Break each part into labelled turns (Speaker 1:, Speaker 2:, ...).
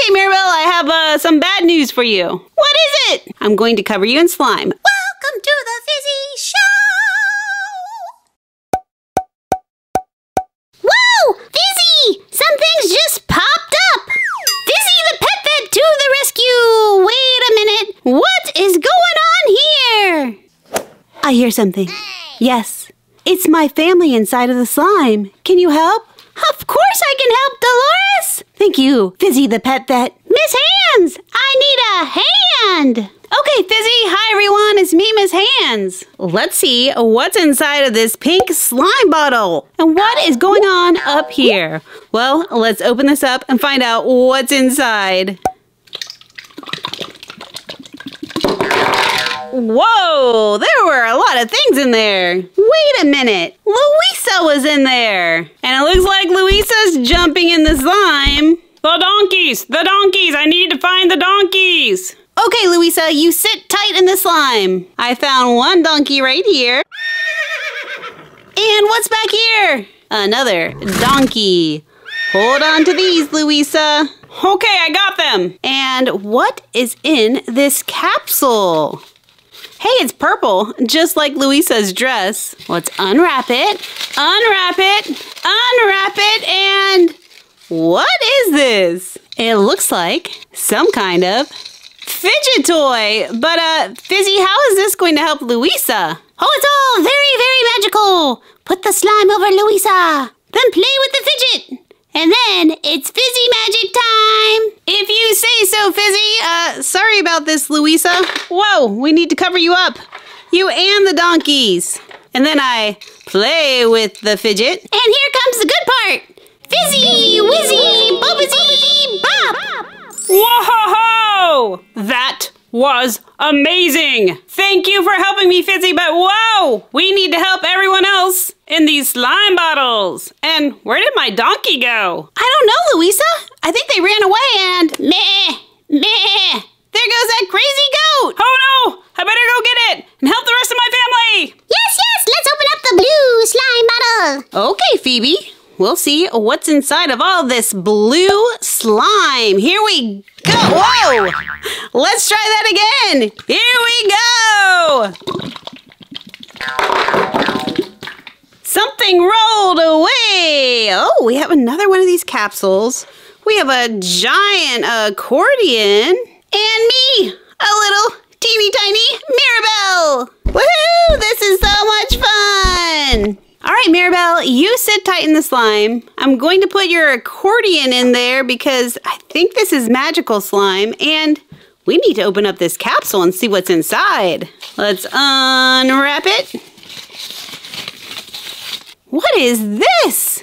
Speaker 1: Okay, Mirabel, I have uh, some bad news for you. What is it? I'm going to cover you in slime.
Speaker 2: Welcome to the Fizzy Show! Whoa! Fizzy! Something's just popped up! Fizzy the pet vet to the rescue! Wait a minute! What is going on here?
Speaker 1: I hear something. Yes, it's my family inside of the slime. Can you help?
Speaker 2: Of course I can help, Dolores!
Speaker 1: Thank you, Fizzy the pet vet.
Speaker 2: Miss Hands! I need a hand!
Speaker 1: Okay, Fizzy. Hi, everyone. It's me, Miss Hands. Let's see what's inside of this pink slime bottle and what is going on up here. Well, let's open this up and find out what's inside. Whoa, there were a lot of things in there. Wait a minute. Luisa was in there. And it looks like Luisa's jumping in the slime.
Speaker 3: The donkeys! The donkeys! I need to find the donkeys!
Speaker 1: Okay, Luisa, you sit tight in the slime. I found one donkey right here. And what's back here? Another donkey. Hold on to these, Luisa.
Speaker 3: Okay, I got them!
Speaker 1: And what is in this capsule? Hey, it's purple, just like Luisa's dress. Let's unwrap it, unwrap it, unwrap it, and what is this? It looks like some kind of fidget toy. But, uh, Fizzy, how is this going to help Luisa?
Speaker 2: Oh, it's all very, very magical! Put the slime over Luisa, then play with the fidget! And then it's fizzy magic time!
Speaker 1: If you say so, Fizzy. Uh, sorry about this, Luisa. Whoa, we need to cover you up. You and the donkeys. And then I play with the fidget.
Speaker 2: And here comes the good part! Fizzy, whizzy, bobbizzy,
Speaker 3: was amazing! Thank you for helping me, Fizzy, but whoa! We need to help everyone else in these slime bottles. And where did my donkey go?
Speaker 1: I don't know, Luisa. I think they ran away and
Speaker 2: Meh!
Speaker 1: there goes that crazy goat.
Speaker 3: Oh no! I better go get it and help the rest of my family!
Speaker 2: Yes, yes, let's open up the blue slime bottle!
Speaker 1: Okay, Phoebe. We'll see what's inside of all this blue slime. Here we go. Whoa! Let's try that again. Here we go. Something rolled away. Oh, we have another one of these capsules. We have a giant accordion. And me, a little teeny tiny Mirabel. Mirabel, you sit tight in the slime. I'm going to put your accordion in there because I think this is magical slime and we need to open up this capsule and see what's inside. Let's unwrap it. What is this?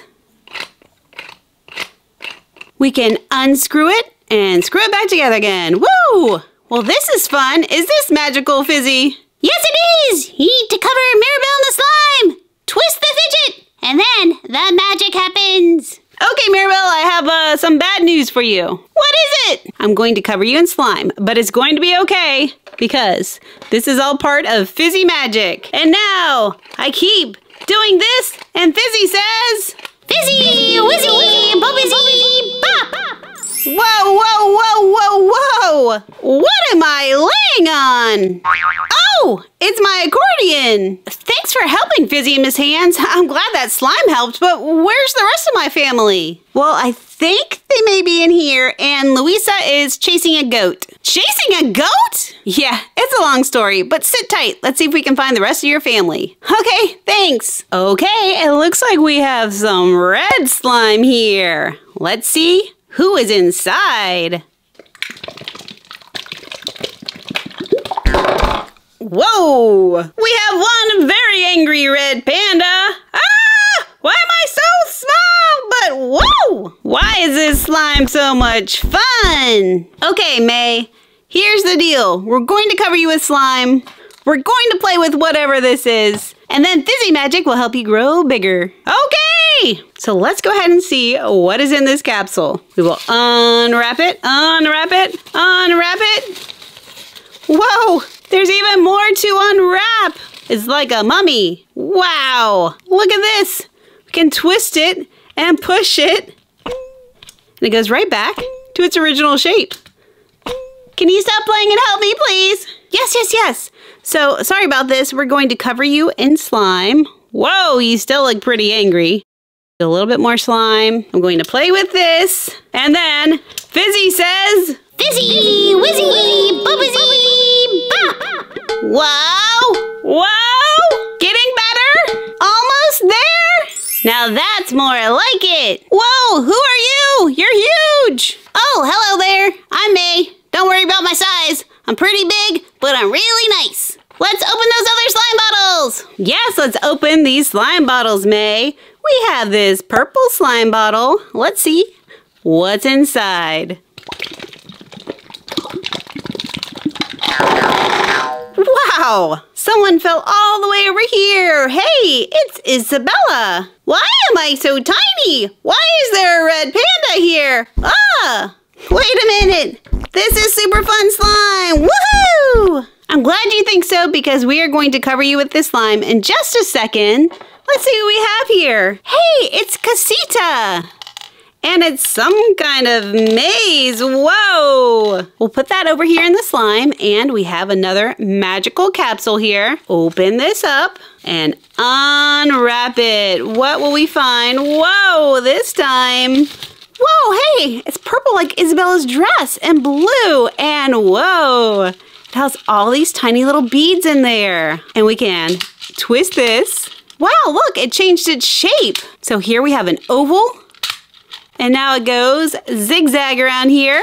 Speaker 1: We can unscrew it and screw it back together again. Woo! Well, this is fun. Is this magical, Fizzy?
Speaker 2: Yes, it is! You need to cover Mirabel in the slime! Twist the fidget! And then the magic happens!
Speaker 1: Okay, Mirabel, I have uh, some bad news for you. What is it? I'm going to cover you in slime, but it's going to be okay because this is all part of Fizzy Magic. And now I keep doing this, and Fizzy says, What am I laying on? Oh, it's my accordion. Thanks for helping, Fizzy and Miss Hands. I'm glad that slime helped, but where's the rest of my family? Well, I think they may be in here, and Luisa is chasing a goat. Chasing a goat? Yeah, it's a long story, but sit tight. Let's see if we can find the rest of your family. Okay, thanks. Okay, it looks like we have some red slime here. Let's see who is inside. Whoa! We have one very angry red panda. Ah! Why am I so small? But whoa! Why is this slime so much fun? Okay, Mei, here's the deal. We're going to cover you with slime. We're going to play with whatever this is. And then Fizzy Magic will help you grow bigger. Okay! So let's go ahead and see what is in this capsule. We will unwrap it, unwrap it, unwrap it. Whoa! There's even more to unwrap. It's like a mummy. Wow! Look at this. We can twist it and push it. And it goes right back to its original shape. Can you stop playing and help me, please? Yes, yes, yes. So, sorry about this. We're going to cover you in slime. Whoa, you still look pretty angry. A little bit more slime. I'm going to play with this. And then Fizzy says,
Speaker 2: Fizzy, bubbizzy, bop.
Speaker 1: Whoa! Whoa! Getting better? Almost there? Now that's more like it. Whoa, who are you? You're huge.
Speaker 2: Oh, hello there. I'm Mei. Don't worry about my size. I'm pretty big, but I'm really nice. Let's open those other slime bottles.
Speaker 1: Yes, let's open these slime bottles, Mei. We have this purple slime bottle. Let's see what's inside. Wow! Someone fell all the way over here. Hey, it's Isabela. Why am I so tiny? Why is there a red panda here? Ah! Wait a minute. This is super fun slime. Woohoo! I'm glad you think so because we are going to cover you with this slime in just a second. Let's see what we have here. Hey, it's Casita. And it's some kind of maze. Whoa! We'll put that over here in the slime. And we have another magical capsule here. Open this up and unwrap it. What will we find? Whoa, this time. Whoa, hey, it's purple like Isabela's dress and blue. And whoa, it has all these tiny little beads in there. And we can twist this. Wow, look, it changed its shape. So here we have an oval and now it goes zigzag around here,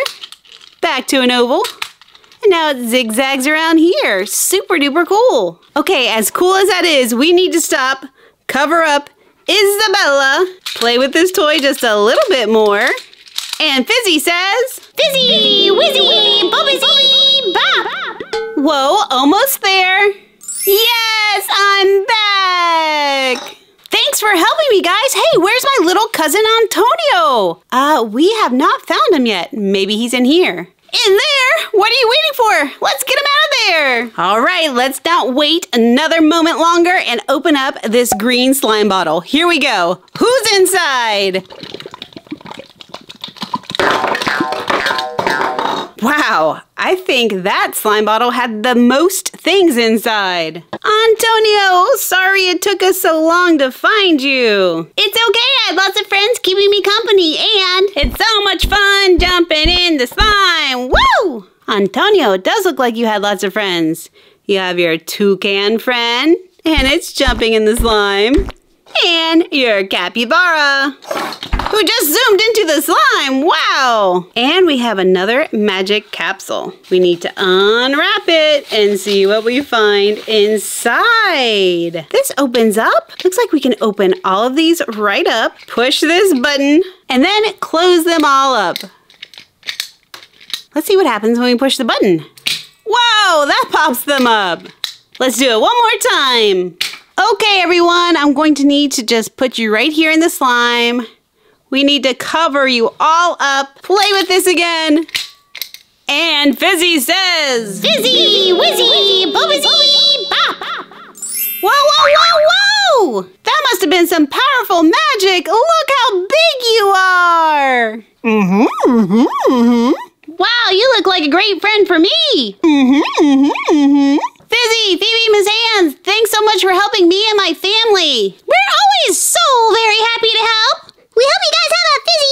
Speaker 1: back to an oval, and now it zigzags around here. Super duper cool. Okay, as cool as that is, we need to stop, cover up Isabela, play with this toy just a little bit more. And Fizzy says,
Speaker 2: Fizzy, whizzy, bubbizzy, bop.
Speaker 1: Whoa, almost there. Yes, I'm back. Thanks for helping me, guys. Hey, where's my little cousin Antonio? Uh, we have not found him yet. Maybe he's in here. In there? What are you waiting for? Let's get him out of there. All right, let's not wait another moment longer and open up this green slime bottle. Here we go. Who's inside? Wow, I think that slime bottle had the most things inside. Antonio, sorry it took us so long to find you.
Speaker 2: It's okay. I had lots of friends keeping me company, and
Speaker 1: It's so much fun jumping in the slime. Woo! Antonio, it does look like you had lots of friends. You have your toucan friend, and it's jumping in the slime. And your capybara, who just zoomed into the slime. Wow! And we have another magic capsule. We need to unwrap it and see what we find inside. This opens up. Looks like we can open all of these right up, push this button, and then close them all up. Let's see what happens when we push the button. Whoa, that pops them up. Let's do it one more time. Okay, everyone, I'm going to need to just put you right here in the slime. We need to cover you all up. Play with this again. And Fizzy says,
Speaker 2: Fizzy, whizzy, bubbizzy, bop.
Speaker 1: Whoa, whoa, whoa, whoa! That must have been some powerful magic. Look how big you are. Mm-hmm, mm-hmm, mm-hmm.
Speaker 2: Wow, you look like a great friend for me.
Speaker 1: Mm-hmm, mm-hmm, mm-hmm. Fizzy, Phoebe, Hands, thanks so much for helping me and my family.
Speaker 2: We're always so very happy to help. We hope you guys have a fizzy